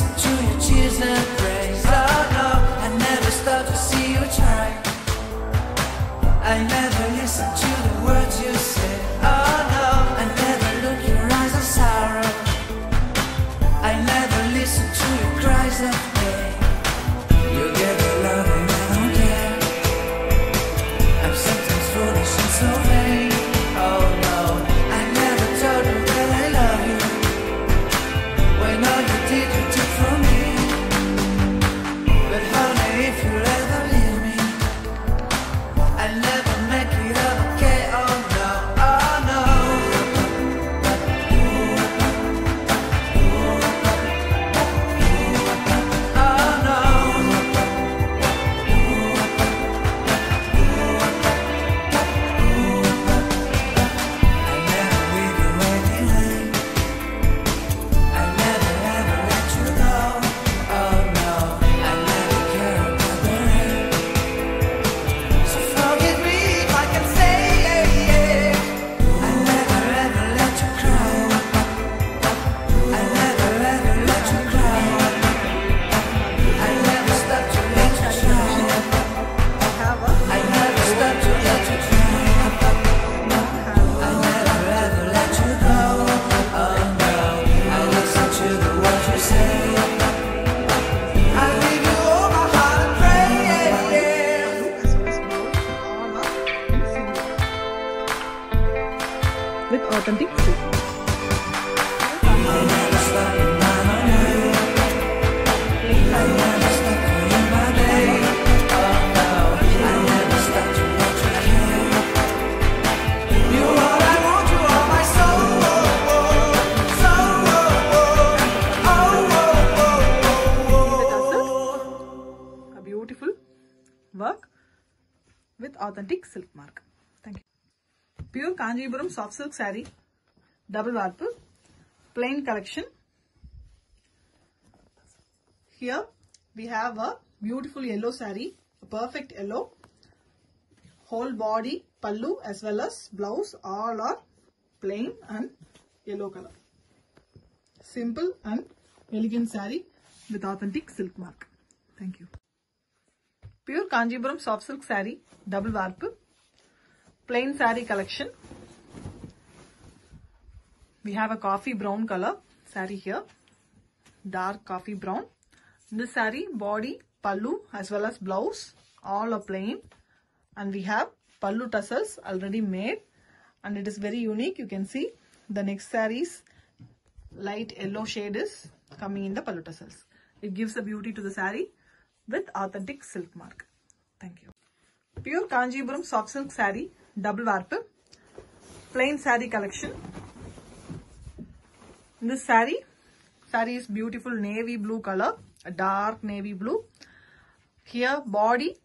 I love oh, I never stop to see you try. I never listen to the words oh, oh. A beautiful work with authentic silk mark. Pure Kanchipuram soft silk saree, double warp, plain collection. Here we have a beautiful yellow saree, a perfect yellow. Whole body, pallu as well as blouse all are plain and yellow color. Simple and elegant saree with authentic silk mark. Thank you. Pure Kanchipuram soft silk saree, double warp, plain saree collection. We have a coffee brown color saree here, dark coffee brown. This saree body, pallu as well as blouse all are plain and we have pallu tassels already made and it is very unique. You can see the next sarees light yellow shade is coming in the pallu tassels. It gives a beauty to the saree with authentic silk mark. Thank you. Pure Kanchipuram soft silk saree, double warp, plain sari collection. This sari sari is beautiful navy blue color, a dark navy blue. Here body,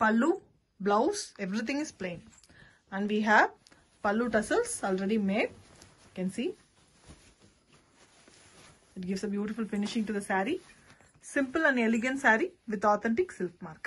pallu, blouse, everything is plain. And we have pallu tassels already made. You can see. It gives a beautiful finishing to the sari Simple and elegant sari with authentic silk mark.